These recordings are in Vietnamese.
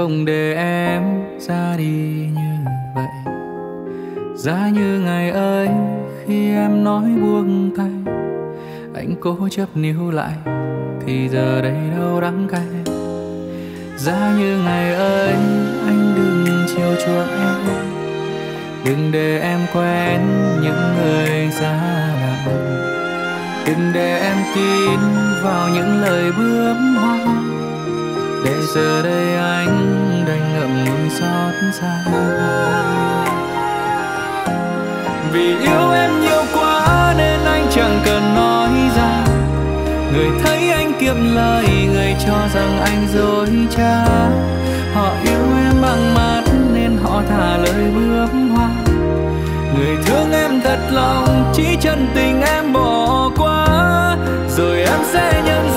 không để em ra đi như vậy. Giá như ngày ấy khi em nói buông tay, anh cố chấp níu lại thì giờ đây đâu đắng cay giá như ngày ấy, anh đừng chiều chuộng em, đừng để em quen những người xa lạ. Đừng để em tin vào những lời bướm hoa để giờ đây anh đành ngậm ngùi xót xa. Vì yêu em nhiều quá nên anh chẳng cần nói ra. Người thấy anh kiệm lời người cho rằng anh dối trá. Họ yêu em bằng mắt nên họ thả lời bướm hoa người thương em thật lòng, chỉ chân tình em bỏ qua. Rồi em sẽ nhận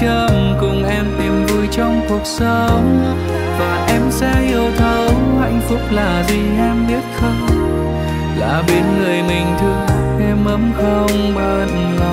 những cùng em tìm vui trong cuộc sống? Và em sẽ yêu thấu hạnh phúc là gì em biết không? Là bên người mình thương, em ấm không bận lòng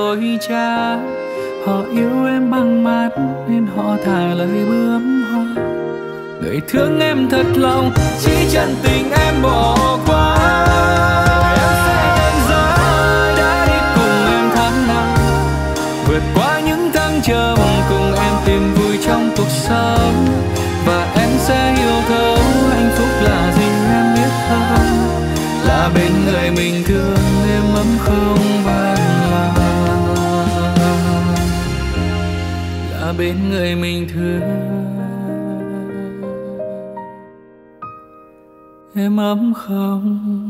dối trá họ yêu em bằng mắt nên họ thả lời bướm hoa. Người thương em thật lòng, chỉ chân tình em bỏ qua. Qua bên người mình thương. Em ấm không?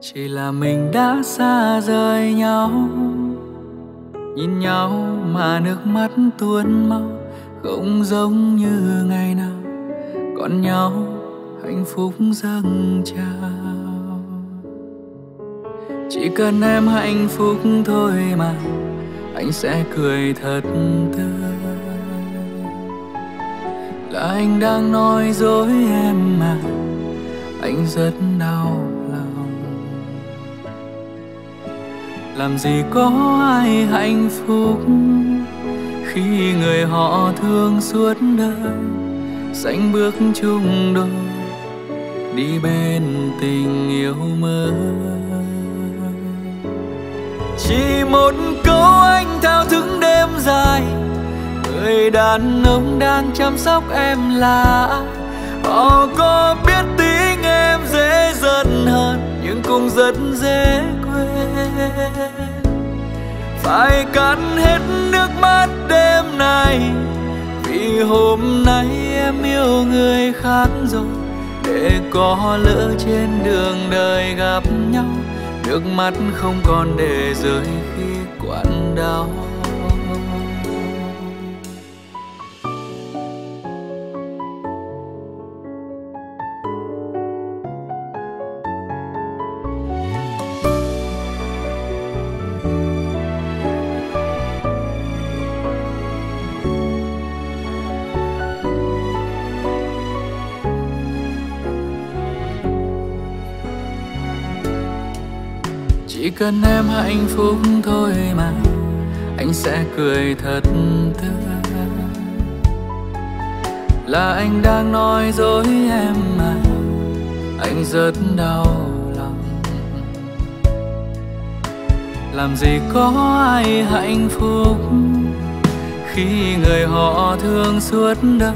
Chỉ là mình đã xa rời nhau. Nhìn nhau mà nước mắt tuôn mau, không giống như ngày nào. Còn nhau, hạnh phúc dâng trao chỉ cần em hạnh phúc thôi mà, anh sẽ cười thật tươi. Là anh đang nói dối em mà, anh rất đau làm gì có ai hạnh phúc khi người họ thương suốt đời, sánh bước chung đôi, đi bên tình yêu mơ chỉ một câu anh thao thức đêm dài, người đàn ông đang chăm sóc em là họ có biết tiếng em dễ giận hơn, nhưng cũng rất dễ quên phải cắn hết nước mắt đêm nay, vì hôm nay em yêu người khác rồi. Để có lỡ trên đường đời gặp nhau, nước mắt không còn để rơi khi quặn đau. Cần em hạnh phúc thôi mà. Anh sẽ cười thật tươi. Là anh đang nói dối em mà. Anh rất đau lòng. Làm gì có ai hạnh phúc khi người họ thương suốt đời.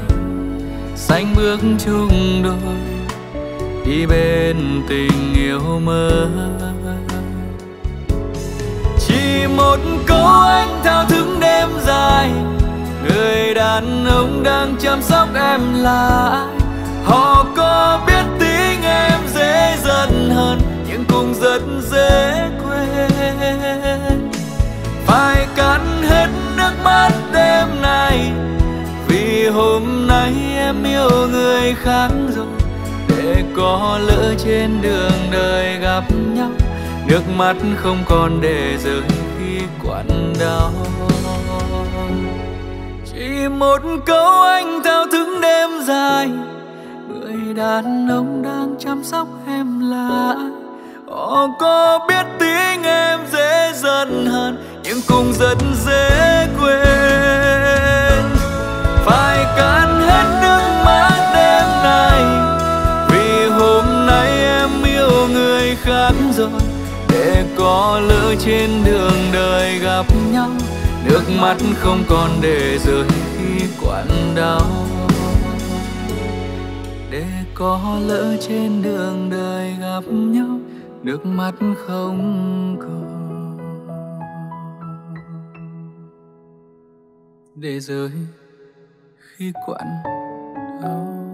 Xanh bước chung đôi, đi bên tình yêu mới một câu anh thao thức đêm dài. Người đàn ông đang chăm sóc em là ai? Họ có biết tiếng em dễ giận hơn, nhưng cũng rất dễ quên. Phải cắn hết nước mắt đêm nay, vì hôm nay em yêu người khác rồi. Để có lỡ trên đường đời gặp nhau, nước mắt không còn để rơi quặn đau. Chỉ một câu anh thao thức đêm dài, người đàn ông đang chăm sóc em là họ có biết tiếng em dễ giận hơn nhưng cũng rất dễ quên. Phải cạn hết nước mắt đêm này vì hôm nay em yêu người khác rồi để có lỡ trên đường đời gặp nhau, nước mắt không còn để rơi khi quặn đau. Để có lỡ trên đường đời gặp nhau, nước mắt không còn để rơi khi quặn đau.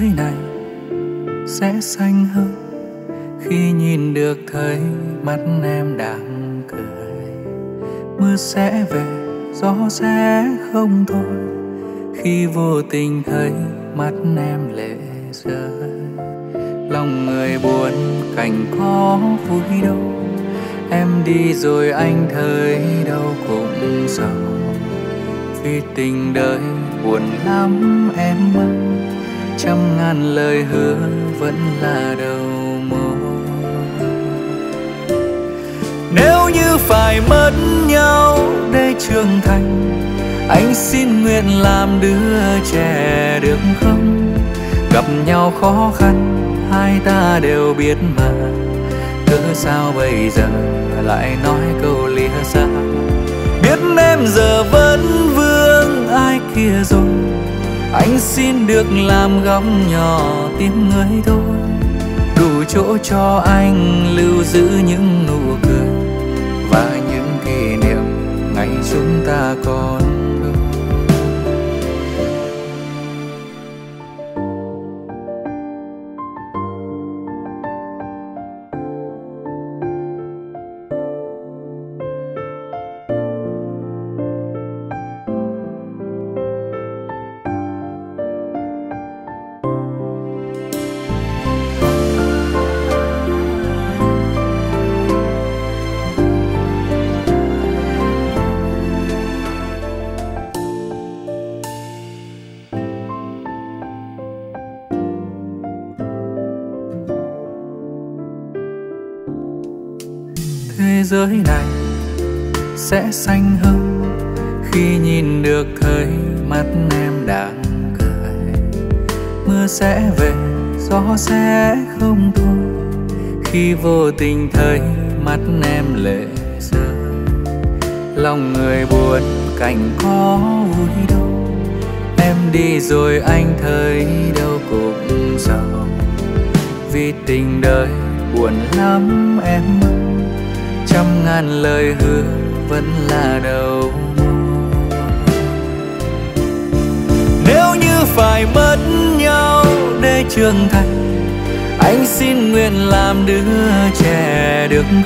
Giới này sẽ xanh hơn khi nhìn được thấy mắt em đang cười. Mưa sẽ về, gió sẽ không thôi khi vô tình thấy mắt em lệ rơi. Lòng người buồn cảnh có vui đâu, em đi rồi anh thấy đâu cũng sầu vì tình đời buồn lắm em ơi trăm ngàn lời hứa vẫn là đầu môi nếu như phải mất nhau để trưởng thành, anh xin nguyện làm đứa trẻ được không? Gặp nhau khó khăn, hai ta đều biết mà. Cớ sao bây giờ lại nói câu lìa xa? Biết em giờ vẫn vương ai kia rồi anh xin được làm góc nhỏ tim người thôi. Đủ chỗ cho anh lưu giữ những nụ cười và những kỷ niệm ngày chúng ta còn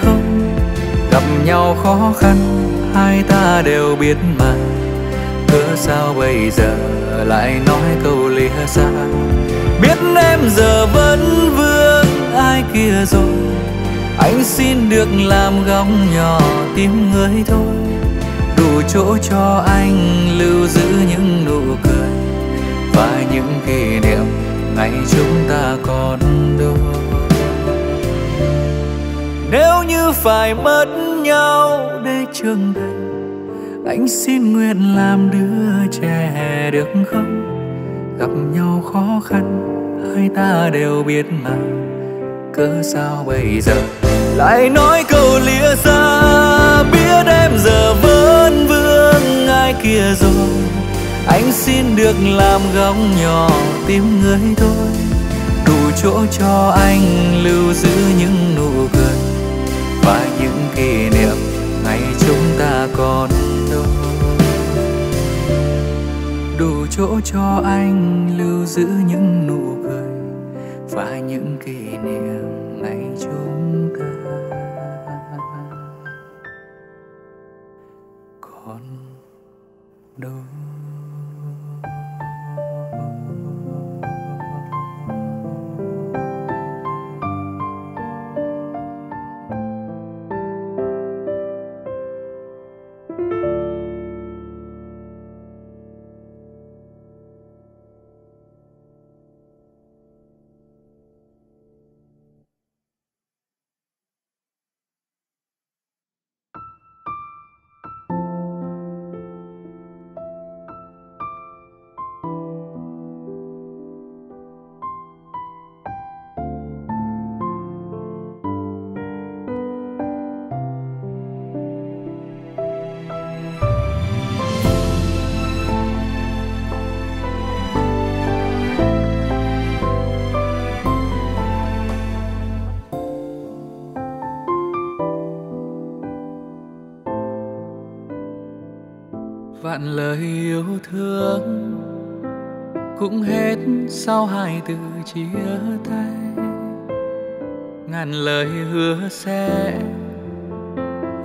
không? Gặp nhau khó khăn, hai ta đều biết mà. Cớ sao bây giờ lại nói câu lìa xa? Biết em giờ vẫn vương, ai kia rồi? Anh xin được làm góc nhỏ tim người thôi. Đủ chỗ cho anh lưu giữ những nụ cười. Và những kỷ niệm ngày chúng ta còn đôi nếu như phải mất nhau để trưởng thành, anh xin nguyện làm đứa trẻ được không? Gặp nhau khó khăn, hai ta đều biết mà. Cớ sao bây giờ? Lại nói câu lìa xa, biết em giờ vẫn vương ai kia rồi. Anh xin được làm góc nhỏ tim người thôi. Đủ chỗ cho anh lưu giữ những nụ cười những kỷ niệm ngày chúng ta còn đôi đủ chỗ cho anh lưu giữ những nụ cười và những kỷ niệm. Ngàn lời yêu thương. Cũng hết sau hai từ chia tay. Ngàn lời hứa sẽ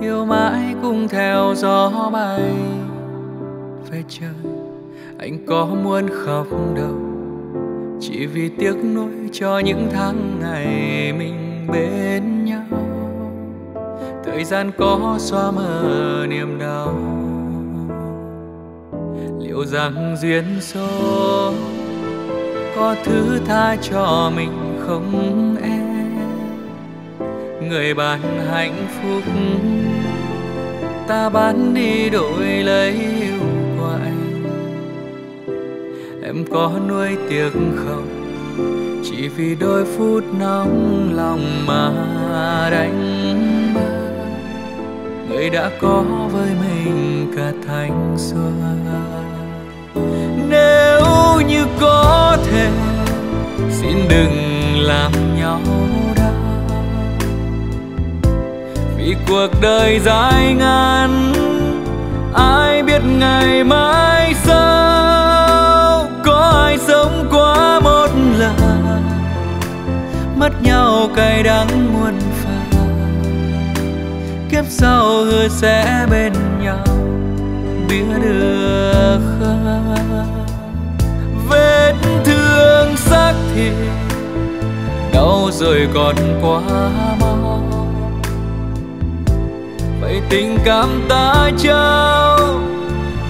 yêu mãi cùng theo gió bay. Về trời anh có muốn khóc đâu. Chỉ vì tiếc nuối cho những tháng ngày mình bên nhau. Thời gian có xóa mờ niềm đau liệu rằng duyên số có thứ tha cho mình không em? Người bạn hạnh phúc ta bán đi đổi lấy yêu của anh em có nuôi tiếc không? Chỉ vì đôi phút nóng lòng mà đánh mất người đã có với mình cả thanh xuân nếu như có thể, xin đừng làm nhau đau. Vì cuộc đời dài ngàn, ai biết ngày mai sau? Có ai sống qua một lần? Mất nhau cay đắng muôn phần. Kiếp sau hứa sẽ bên nhau, biết được không? Xác đau rồi còn quá mau. Vậy tình cảm ta trao,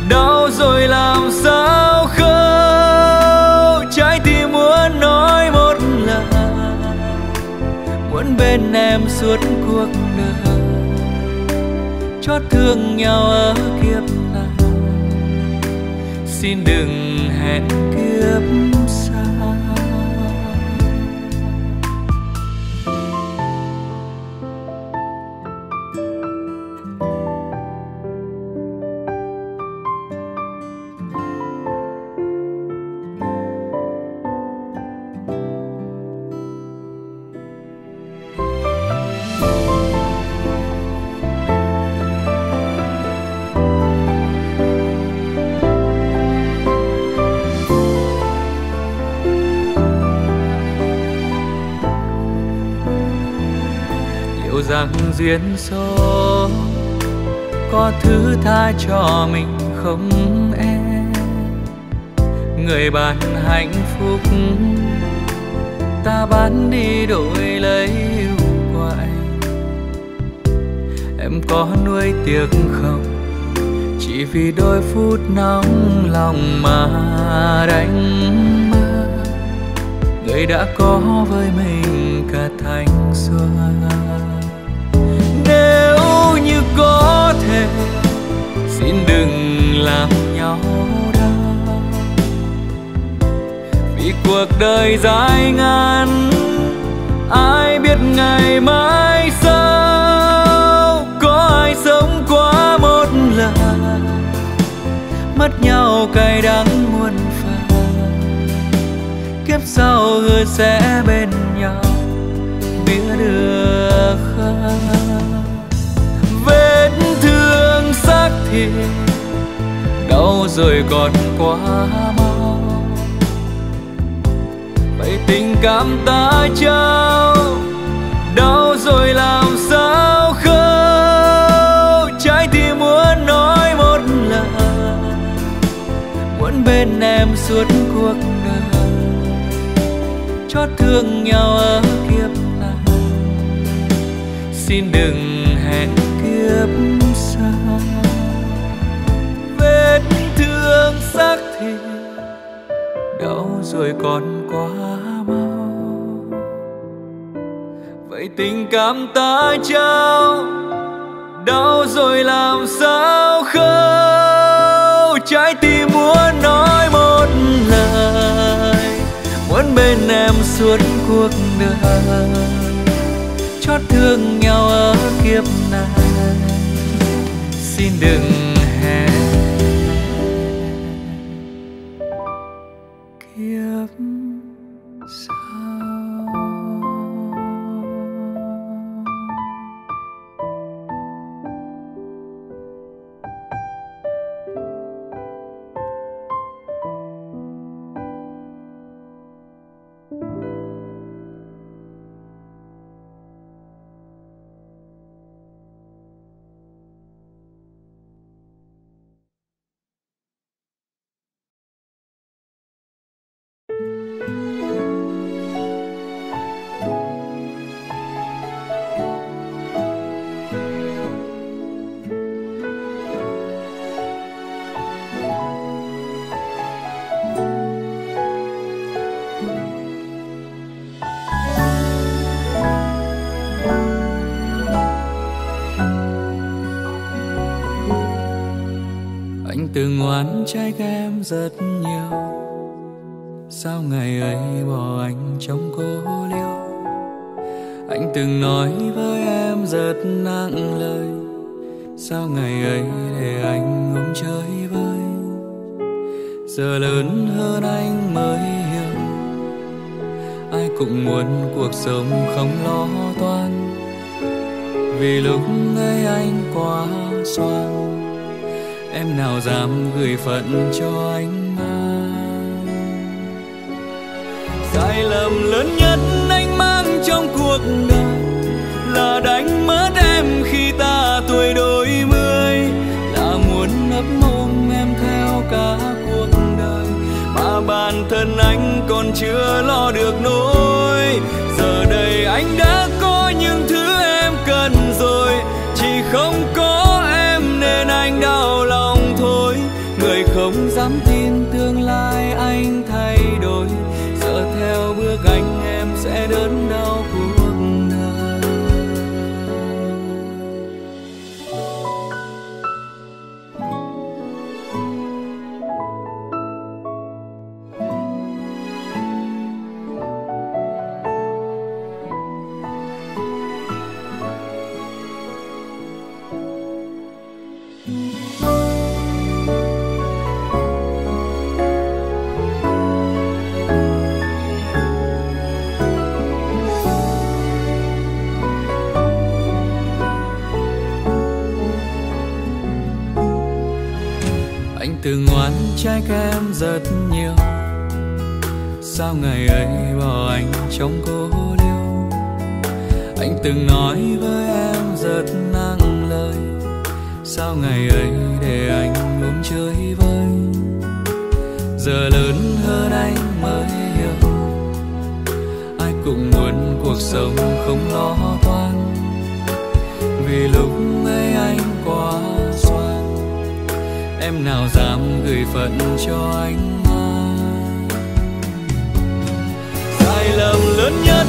đau rồi làm sao khâu trái tim muốn nói một lần muốn bên em suốt cuộc đời. Chót thương nhau ở kiếp này, xin đừng hẹn kiếp duyên số có thứ tha cho mình không em? Người bạn hạnh phúc, ta bán đi đổi lấy yêu của em có nuôi tiếc không? Chỉ vì đôi phút nóng lòng mà đánh mất. Người đã có với mình cả thanh xuân có thể. Xin đừng làm nhau đau. Vì cuộc đời dài ngàn, ai biết ngày mai sau? Có ai sống qua một lần? Mất nhau cay đắng muôn phần. Kiếp sau hứa sẽ bên nhau, biết được không? Đau rồi còn quá mau. Vậy tình cảm ta trao đau rồi làm sao khâu? Trái tim muốn nói một lần, muốn bên em suốt cuộc đời. Chót thương nhau ở kiếp này. Xin đừng rồi còn quá mau. Vậy tình cảm ta trao, đau rồi làm sao khâu? Trái tim muốn nói một lời, muốn bên em suốt cuộc đời. Chót thương nhau ở kiếp này. Xin đừng từng ngoan trách em rất nhiều. Sao ngày ấy bỏ anh trong cô liêu? Anh từng nói với em rất nặng lời. Sao ngày ấy để anh ôm chơi vơi? Giờ lớn hơn anh mới hiểu. Ai cũng muốn cuộc sống không lo toan. Vì lúc ấy anh quá xoan em nào dám gửi phận cho anh mang? Sai lầm lớn nhất anh mang trong cuộc đời là đánh mất em khi ta tuổi đôi mươi. Là muốn nấp mồm em theo cả cuộc đời, mà bản thân anh còn chưa lo được nỗi. Giờ đây anh đã có những thứ em cần rồi, chỉ không anh em sẽ đớn đau. Từ từng ngoan trái em rất nhiều. Sao ngày ấy bỏ anh trong cô liêu anh từng nói với em rất nặng lời. Sao ngày ấy để anh ôm chơi vơi? Giờ lớn hơn anh mới hiểu. Ai cũng muốn cuộc sống không lo toan. Vì lúc ấy anh em nào dám gửi phận cho anh sai lầm lớn nhất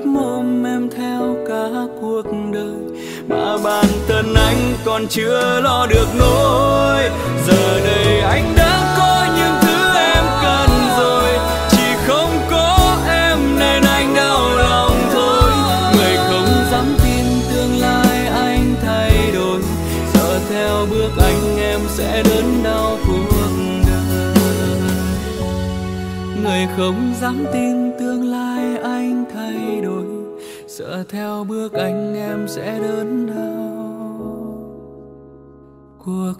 ướp mồm em theo cả cuộc đời. Mà bản thân anh còn chưa lo được nỗi. Giờ đây anh đã có những thứ em cần rồi. Chỉ không có em nên anh đau lòng thôi. Người không dám tin tương lai anh thay đổi. Giờ theo bước anh em sẽ đớn đau cuộc đời. Người không dám tin tương lai sợ theo bước anh em sẽ đớn đau. Cuộc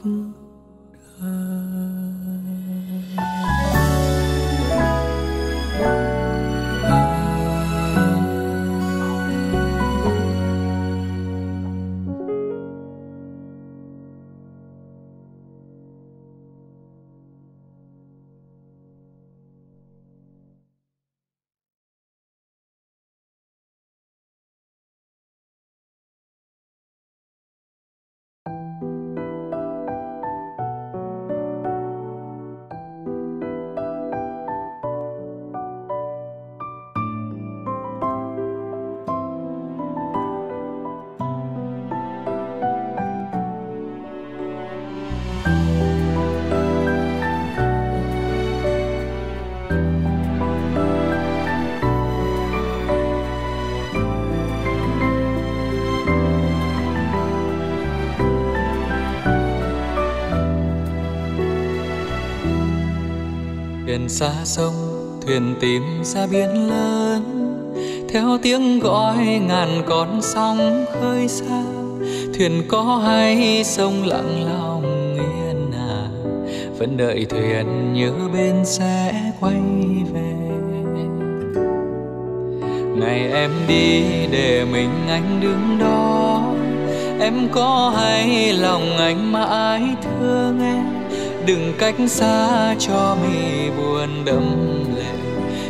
thuyền xa sông, thuyền tìm ra biển lớn. Theo tiếng gọi ngàn con sóng khơi xa, thuyền có hay sông lặng lòng yên à vẫn đợi thuyền nhớ bên sẽ quay về. Ngày em đi để mình anh đứng đó. Em có hay lòng anh mãi thương em? Đừng cách xa cho mi buồn đẫm lệ.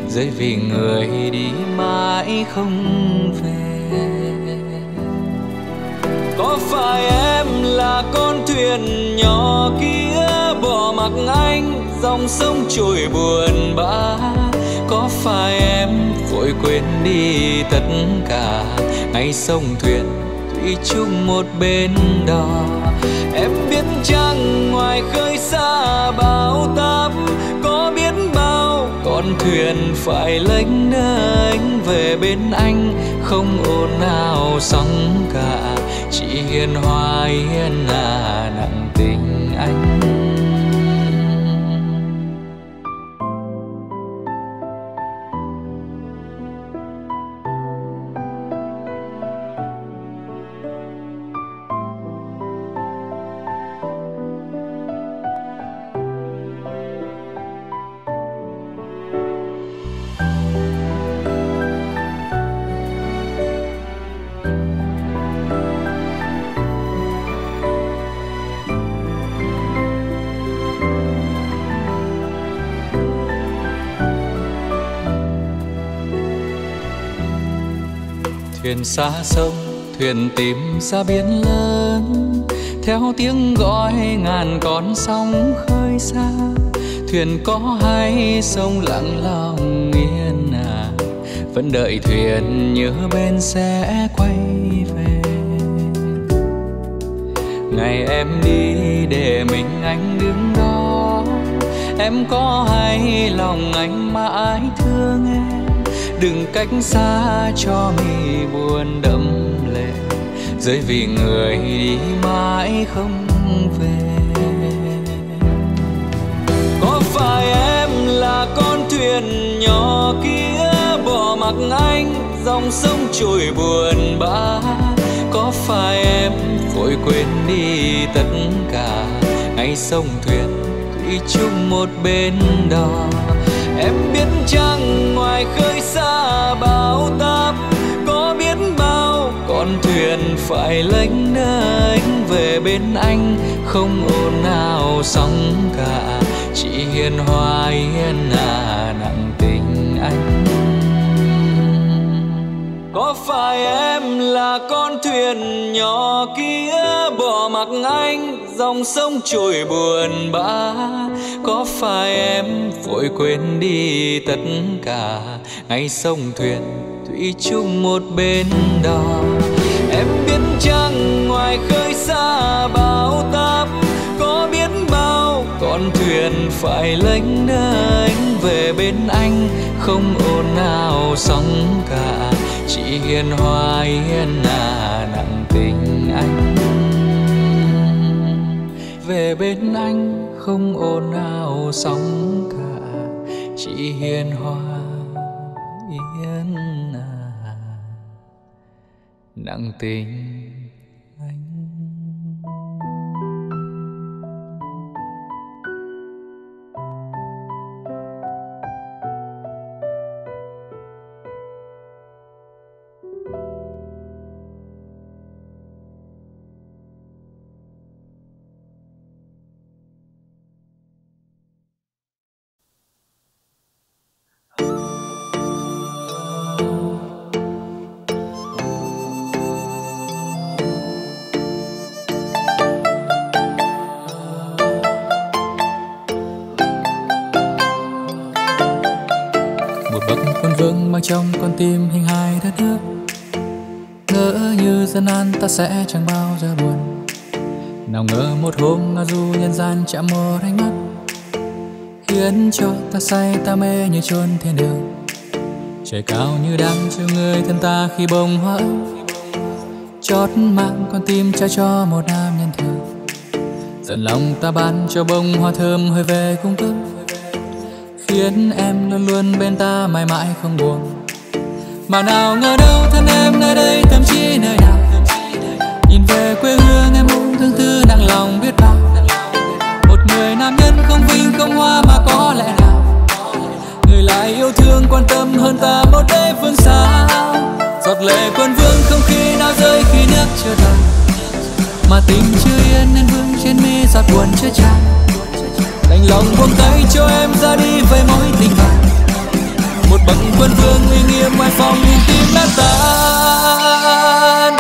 Rơi vì người đi mãi không về. Có phải em là con thuyền nhỏ kia bỏ mặc anh, dòng sông trôi buồn bã? Có phải em vội quên đi tất cả, ngày sông thuyền thủy chung một bên đò? Ngoài khơi xa bao táp, có biết bao con thuyền phải lênh đênh về bên anh, không ồn nào sóng cả, chỉ hiền hòa hiền là nặng tình. Thuyền xa sông, thuyền tìm ra biển lớn. Theo tiếng gọi ngàn con sóng khơi xa, thuyền có hay sông lặng lòng yên à vẫn đợi thuyền nhớ bên sẽ quay về. Ngày em đi để mình anh đứng đó. Em có hay lòng anh mãi thương em? Đừng cách xa cho mi buồn đẫm lệ. Rơi vì người đi mãi không về. Có phải em là con thuyền nhỏ kia bỏ mặc anh, dòng sông trôi buồn bã? Có phải em vội quên đi tất cả ngay sông thuyền thủy chung một bên đò em biết chăng ngoài khơi con thuyền phải lênh đênh về bên anh, không ồn nào sóng cả. Chỉ hiền hòa hiền à nặng tình anh. Có phải em là con thuyền nhỏ kia bỏ mặc anh, dòng sông trôi buồn bã? Có phải em vội quên đi tất cả ngay sông thuyền thủy chung một bên đò? Em biết chăng ngoài khơi xa bao táp, có biết bao con thuyền phải lênh đênh về bên anh, không ồn nào sóng cả. Chỉ hiền hòa hiền à nặng tình anh. Về bên anh không ồn ào sóng cả. Chỉ hiền hòa nặng tình. Tim hình hài đất nước ngỡ như dân an ta sẽ chẳng bao giờ buồn. Nào ngờ một hôm ngao du nhân gian chạm một ánh mắt. Khiến cho ta say ta mê như chôn thiên đường. Trời cao như đang chiều người thân ta khi bông hoa chót mang con tim trao cho một nam nhân thường Giận lòng ta ban cho bông hoa thơm hơi về cung cấp. Khiến em luôn luôn bên ta mãi mãi không buồn mà nào ngờ đâu thân em nơi đây tâm trí nơi nào. Nhìn về quê hương em muốn thương tư nặng lòng biết bao. Một người nam nhân không vinh, không hoa mà có lẽ nào. Người lại yêu thương quan tâm hơn ta một đế phương xa giọt lệ quân vương không khi nào rơi, khi nước chưa đầy mà tình chưa yên nên vương trên mi giọt buồn chưa tràn. Đành lòng buông tay cho em ra đi với mối tình bạn một bậc quân vương uy nghiêm ngoài phòng nhìn tim đã tan.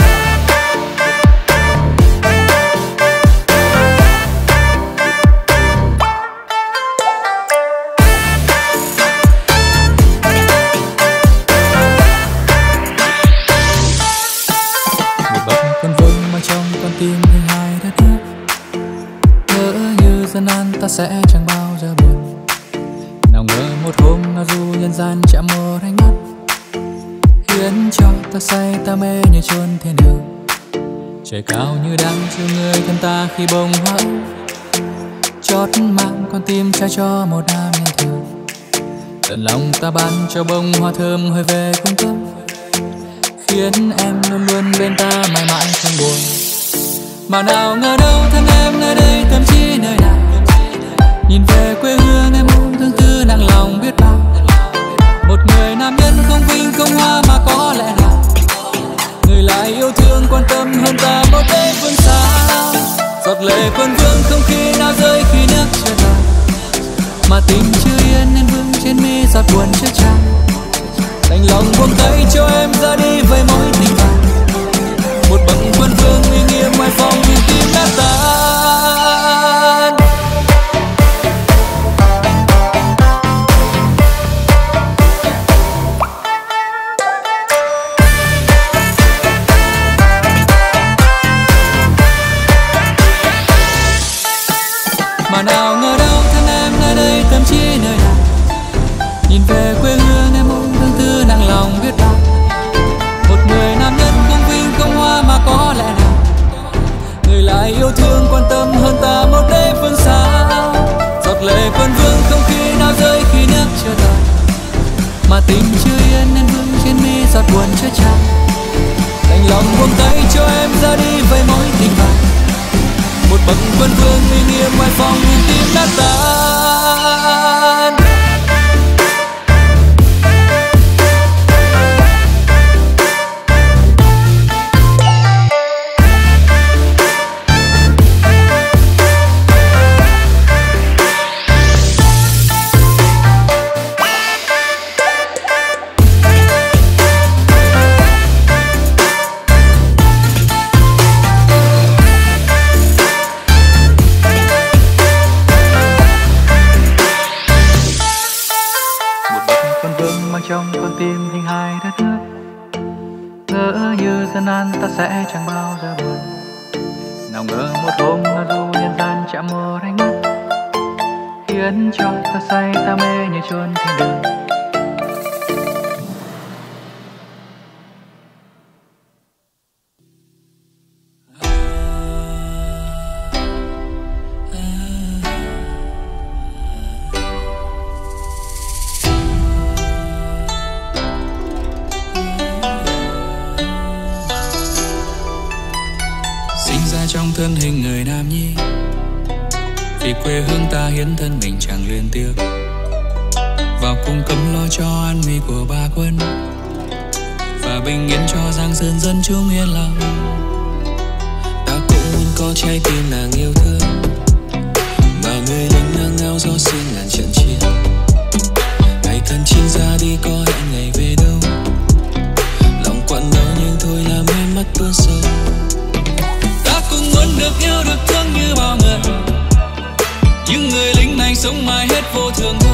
Một ta say ta mê như chôn thiên đường. Trời cao như đang chiều người thân ta khi bông hoa chót mang con tim trao cho một nam nhân thường tận lòng ta ban cho bông hoa thơm hơi về cung cấp. Khiến em luôn luôn bên ta mãi mãi không buồn. Mà nào ngờ đâu thân em nơi đây tâm trí nơi nào. Nhìn về quê hương em muốn thương tư nặng lòng biết bao. Một người nam nhân không vinh không hoa mà có lẽ nào người lại yêu thương, quan tâm hơn ta bao thế phương xa. Giọt lệ quân vương không khi nào rơi khi nước chưa đầy mà tình chưa yên nên vương trên mi giọt buồn chưa tràn. Đành lòng buông tay cho em ra đi với mối tình bạn. Một bậc quân vương uy nghiêm ngoài phòng vì tim đã tan mà tình chưa yên nên vương trên mi giọt buồn chưa tràn. Đành lòng buông tay cho em ra đi với mối tình vàng một bậc quân vương uy nghiêm ngoài phòng nhìn tim đã tan và bình yên cho giang sơn dân chúng yên lòng ta cũng muốn có trái tim nàng yêu thương, mà người lính đang ngao gió xin ngàn trận chiến. Ngày thân chinh ra đi có hẹn ngày về đâu. Lòng quặn đau nhưng thôi làm em mắt tuôn sâu. Ta cũng muốn được yêu, được thương như bao người. Nhưng người lính này sống mãi hết vô thường. thôi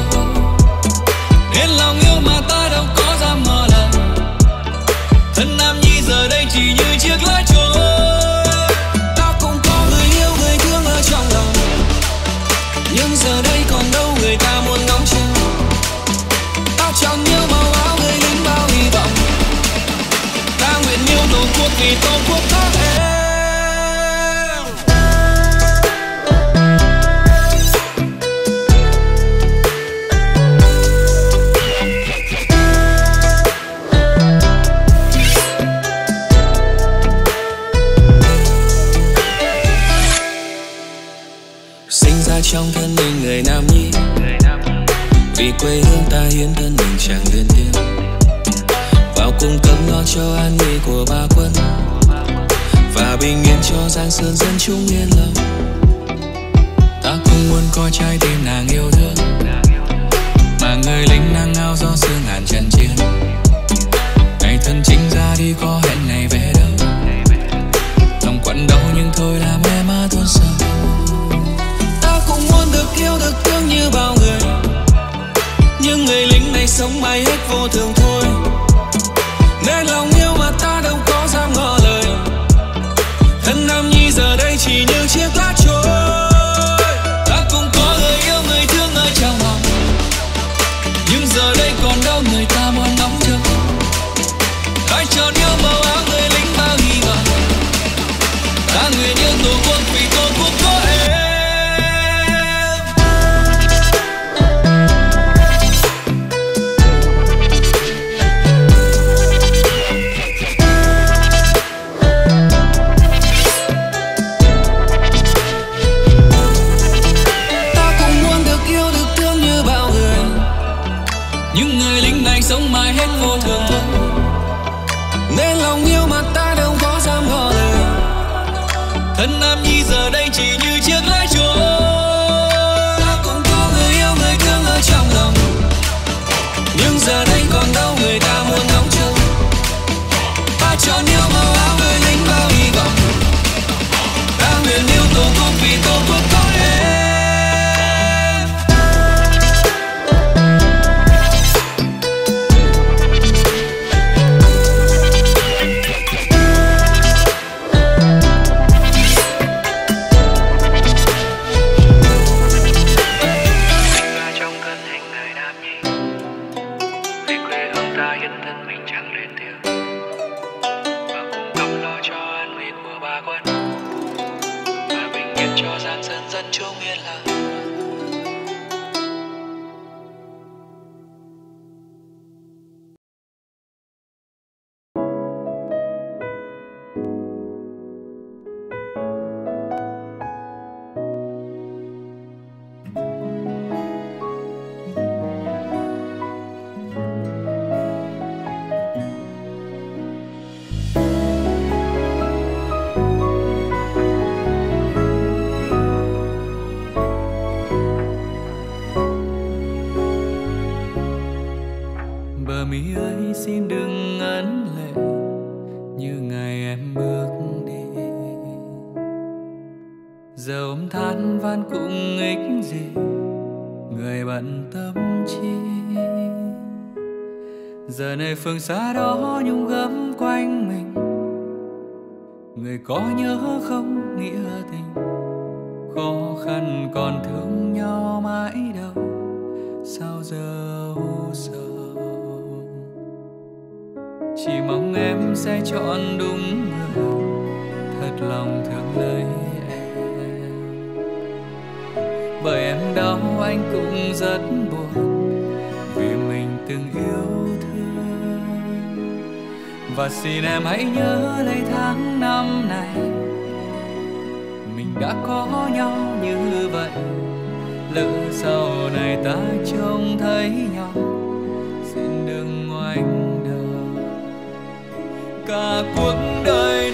phương xa đó nhung gấm quanh mình. Người có nhớ không nghĩa tình? Khó khăn còn thương nhau mãi đâu. Sao giờ sầu? Chỉ mong em sẽ chọn đúng người. Thật lòng thương lấy em. Bởi em đau anh cũng rất buồn. và xin em hãy nhớ lấy tháng năm này. Mình đã có nhau như vậy. Lỡ sau này ta trông thấy nhau, xin đừng ngoảnh đầu cả cuộc đời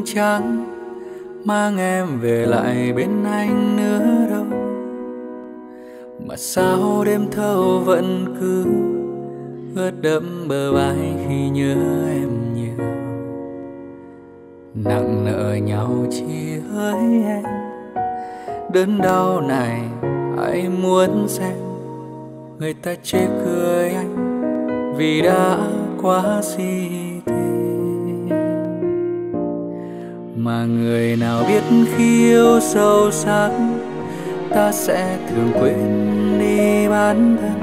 cũng chẳng mang em về lại bên anh nữa đâu. Mà sao đêm thâu vẫn cứ ướt đẫm bờ vai khi nhớ em nhiều? Nặng nợ nhau chỉ hỡi em, đớn đau này ai muốn xem? Người ta chê cười anh vì đã quá xin mà người nào biết khi yêu sâu sắc, ta sẽ thường quên đi bản thân.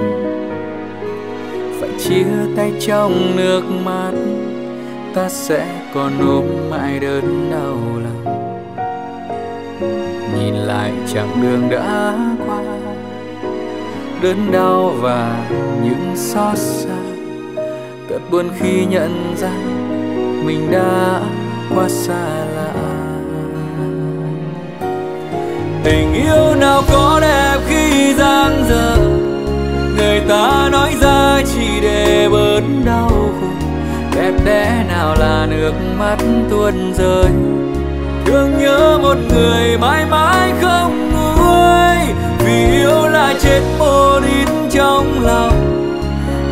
Phải chia tay trong nước mắt, ta sẽ còn ôm mãi đớn đau lòng. Nhìn lại chặng đường đã qua, đớn đau và những xót xa. Thật buồn khi nhận ra mình đã quá xa tình yêu nào có đẹp khi giang dở? Người ta nói ra chỉ để bớt đau khổ. Đẹp đẽ nào là nước mắt tuôn rơi? Thương nhớ một người mãi mãi không nguôi. Vì yêu là chết một đít trong lòng.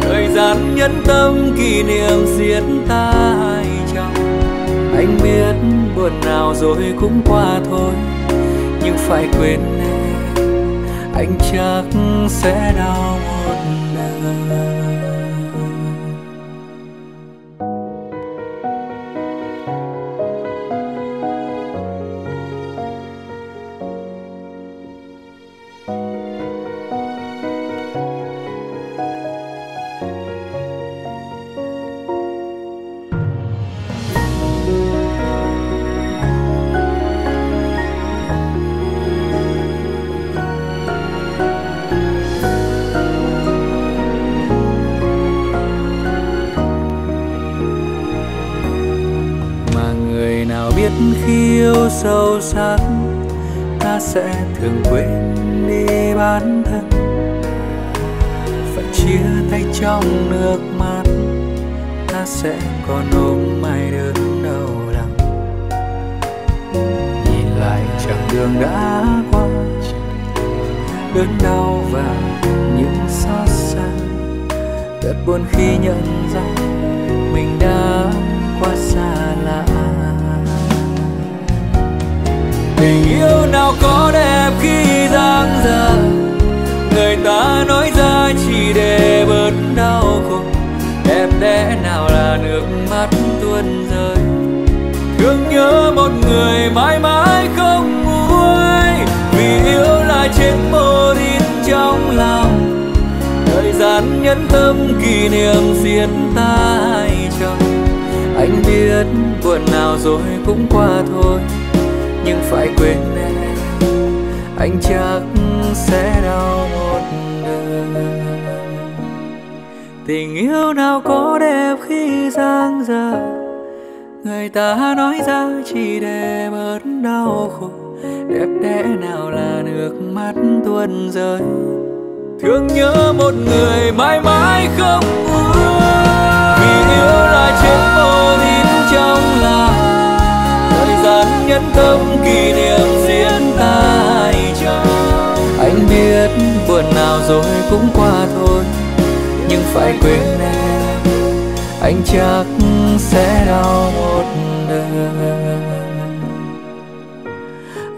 Thời gian nhẫn tâm kỷ niệm giết ta hai trong. anh biết buồn nào rồi cũng qua thôi phải quên em. Anh chắc sẽ đau bản thân phải chia tay trong nước mắt, ta sẽ còn ôm mãi đớn đau lòng đường đã qua, đớn đau và những xót xa. Thật buồn khi nhận ra mình đã quá xa lạ. Tình yêu nào có đẹp khi dang dở? Người ta nói ra chỉ để bớt đau khổ. Đẹp đẽ nào là nước mắt tuôn rơi. Thương nhớ một người mãi mãi không nguôi. Vì yêu là chết mô in trong lòng. Thời gian nhẫn tâm kỷ niệm xiết tay chồng. Anh biết buồn nào rồi cũng qua thôi. Nhưng phải quên em. Anh chắc sẽ đau tình yêu nào có đẹp khi giang dở? Người ta nói ra chỉ để bớt đau khổ. Đẹp đẽ nào là nước mắt tuôn rơi? Thương nhớ một người mãi mãi không nguôi vì yêu là chết vô tin trong lòng. Thời gian nhẫn tâm kỷ niệm diễn tai cho. Anh biết buồn nào rồi cũng qua thôi nhưng phải quên em. Anh chắc sẽ đau một đời.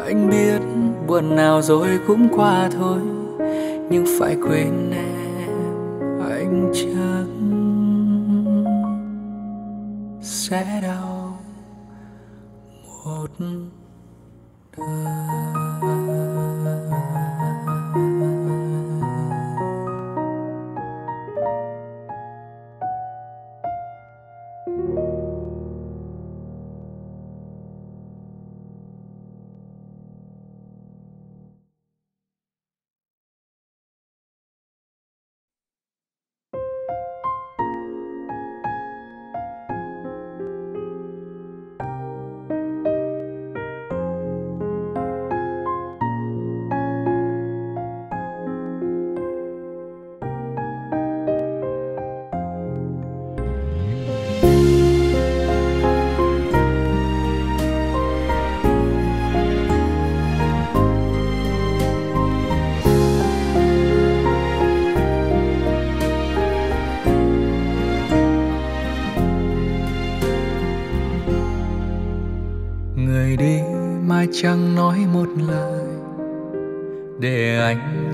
Anh biết buồn nào rồi cũng qua thôi, nhưng phải quên em. Anh chắc sẽ đau một đời.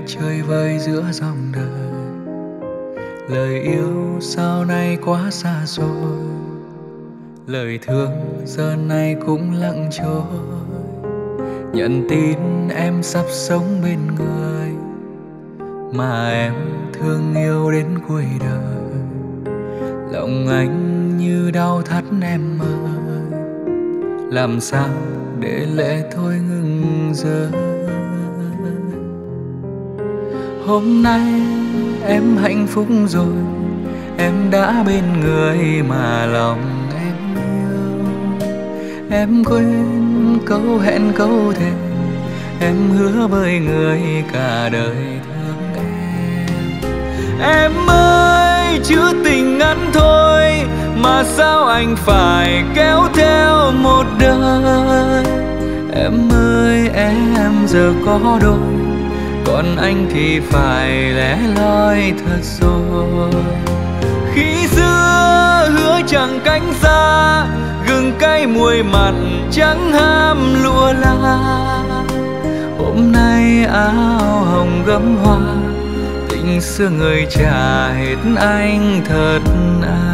Chơi vơi giữa dòng đời. Lời yêu sau này quá xa xôi. Lời thương giờ này cũng lặng trôi. Nhận tin em sắp sống bên người, mà em thương yêu đến cuối đời. Lòng anh như đau thắt em ơi. Làm sao để lệ thôi ngừng rơi? Hôm nay em hạnh phúc rồi, em đã bên người mà lòng em yêu. Em quên câu hẹn câu thề, em hứa với người cả đời thương em. Em ơi, chữ tình ngắn thôi mà sao anh phải kéo theo một đời? Em ơi, em giờ có đôi còn anh thì phải lẻ loi thật rồi. Khi xưa hứa chẳng cánh xa, gừng cay muối mặn chẳng ham lụa la. Hôm nay áo hồng gấm hoa, tình xưa người trả hết anh thật à.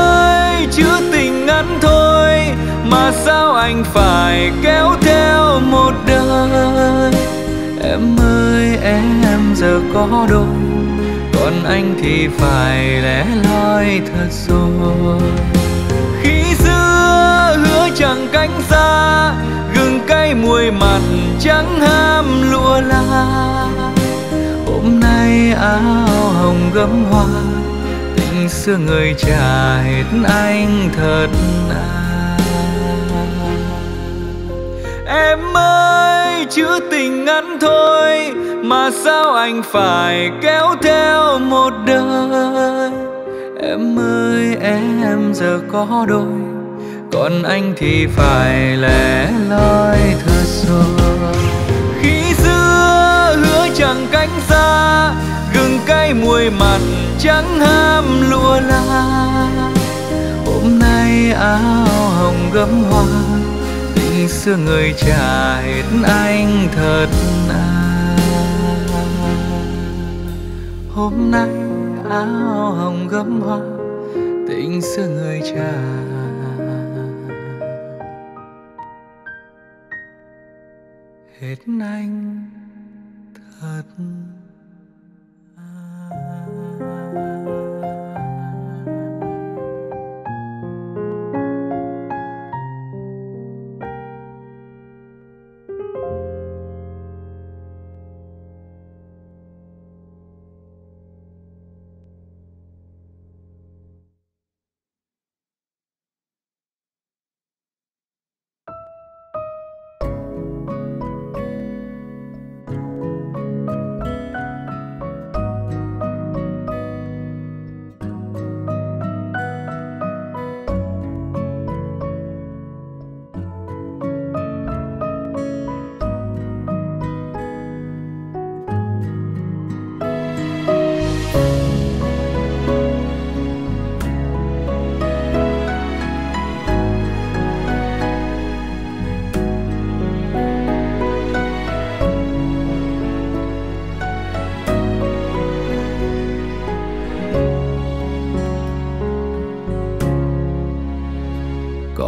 chữ tình ngắn thôi, mà sao anh phải kéo theo một đời? Em ơi, em giờ có đôi, còn anh thì phải lẻ loi thật rồi. Khi xưa hứa chẳng cánh xa, gừng cay mùi mặn chẳng ham lụa la. Hôm nay áo hồng gấm hoa xưa người trả hết anh thật à. Em ơi, chữ tình ngắn thôi mà sao anh phải kéo theo một đời? Em ơi, em giờ có đôi, còn anh thì phải lẻ loi thưa xưa khi xưa hứa chẳng cánh xa cái muôi mặt mặn ham lụa la. Hôm nay áo hồng gấm hoa, tình xưa người trả hết anh thật à. Hôm nay áo hồng gấm hoa, tình xưa người trả hết anh thật time.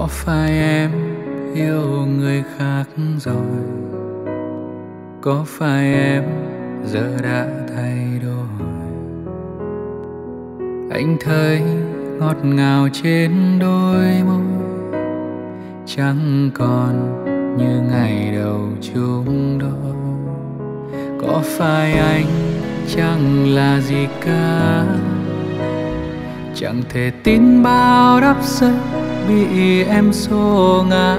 Có phải em yêu người khác rồi? Có phải em giờ đã thay đổi? Anh thấy ngọt ngào trên đôi môi, chẳng còn như ngày đầu chúng đôi. Có phải anh chẳng là gì cả? Chẳng thể tin bao đắp giây bị em xô ngã.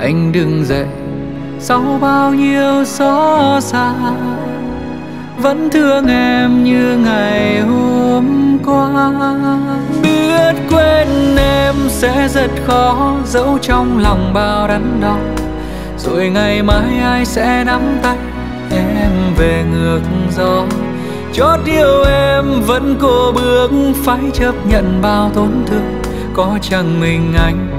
Anh đừng dậy, sau bao nhiêu gió xa, vẫn thương em như ngày hôm qua. Biết quên em sẽ rất khó dẫu trong lòng bao đắn đo. Rồi ngày mai ai sẽ nắm tay em về ngược gió. Chót yêu em vẫn cô bước phải chấp nhận bao tổn thương có chẳng mình anh?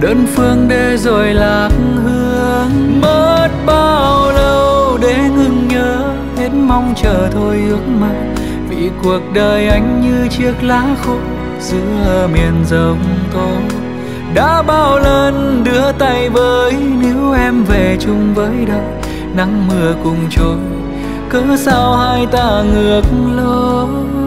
Đơn phương để rồi lạc hương mất bao lâu để ngừng nhớ? Hết mong chờ thôi ước mơ. Vì cuộc đời anh như chiếc lá khô, giữa miền rộng tôi đã bao lần đưa tay với nếu em về chung với đời, nắng mưa cùng trôi. Cớ sao hai ta ngược lối?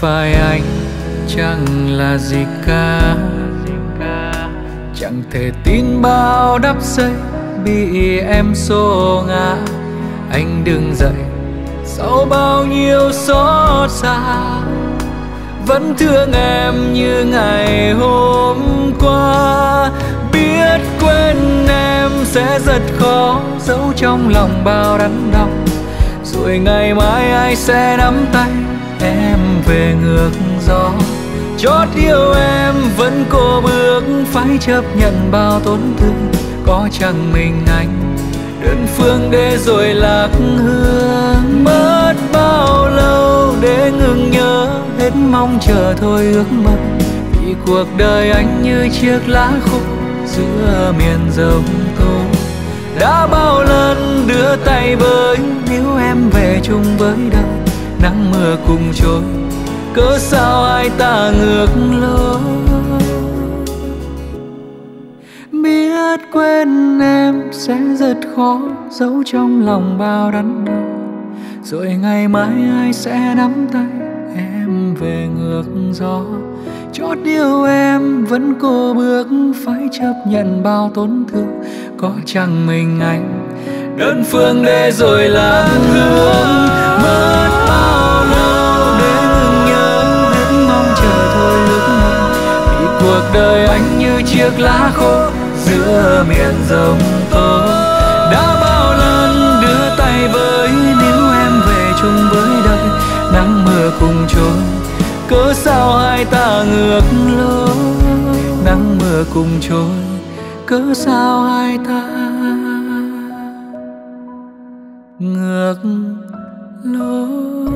Phải anh, chẳng là gì cả. Chẳng thể tin bao đắp xây bị em xô ngã. Anh đừng dậy, sau bao nhiêu xót xa. Vẫn thương em như ngày hôm qua. Biết quên em sẽ rất khó giấu trong lòng bao đắn đau. Rồi ngày mai ai sẽ nắm tay? Về ngược gió. Chót yêu em vẫn cô bước, phải chấp nhận bao tổn thương. Có chẳng mình anh, đơn phương để rồi lạc hương mất bao lâu để ngừng nhớ, hết mong chờ thôi ước mơ. Vì cuộc đời anh như chiếc lá khô, giữa miền rồng tố đã bao lần đưa tay với nếu em về chung với đời nắng mưa cùng trôi cớ sao hai ta ngược lối? Biết quên em sẽ rất khó giấu trong lòng bao đắn đau. Rồi ngày mai ai sẽ nắm tay em về ngược gió? Chót yêu em vẫn cô bước phải chấp nhận bao tổn thương. Có chẳng mình anh đơn phương để rồi lãng hương mất bao cuộc đời anh như chiếc lá khô giữa miền rồng tố đã bao lần đưa tay với nếu em về chung với đời nắng mưa cùng trôi cớ sao hai ta ngược lối, nắng mưa cùng trôi cớ sao hai ta ngược lối?